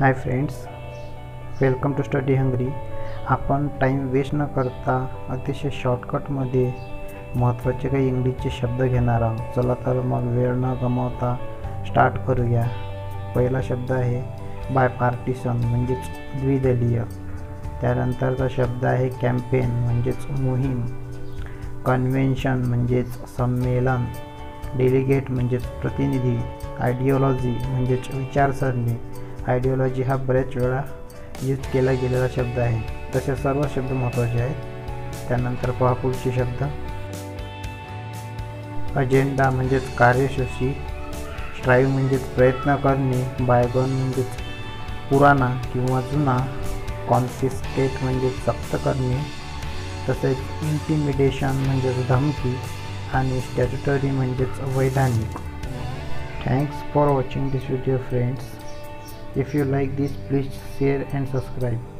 Hi friends welcome to study hungry आपण time waste न करता अतिशय शॉर्टकटमध्ये महत्त्वाचे काही इंग्लिशचे शब्द घेणार आहोत. चला तर मग वेळ न गमावता स्टार्ट करूया. पहिला शब्द आहे बाय पार्टिसन म्हणजेच द्विदलीय. त्यानंतरचा शब्द आहे कॅम्पेन म्हणजेच मोहीम. कन्व्हेन्शन म्हणजेच संमेलन. डेलिगेट म्हणजेच प्रतिनिधी. आयडिओलॉजी म्हणजेच विचारसरणी. आयडिओलॉजी हा बऱ्याच वेळा यूज केला गेलेला शब्द आहे. तसे सर्व शब्द महत्त्वाचे आहेत. त्यानंतर पहा पुढचे शब्द. अजेंडा म्हणजेच कार्यसूची. स्ट्राईव्ह म्हणजेच प्रयत्न करणे. बायगॉन म्हणजेच पुराणा किंवा जुना. कॉन्फिस्टेट म्हणजे जप्त करणे. तसेच इंटिमिडेशन म्हणजेच धमकी. आणि स्टॅच्युटरी म्हणजेच वैधानिक. Thanks for watching this video friends if you like this please share and subscribe.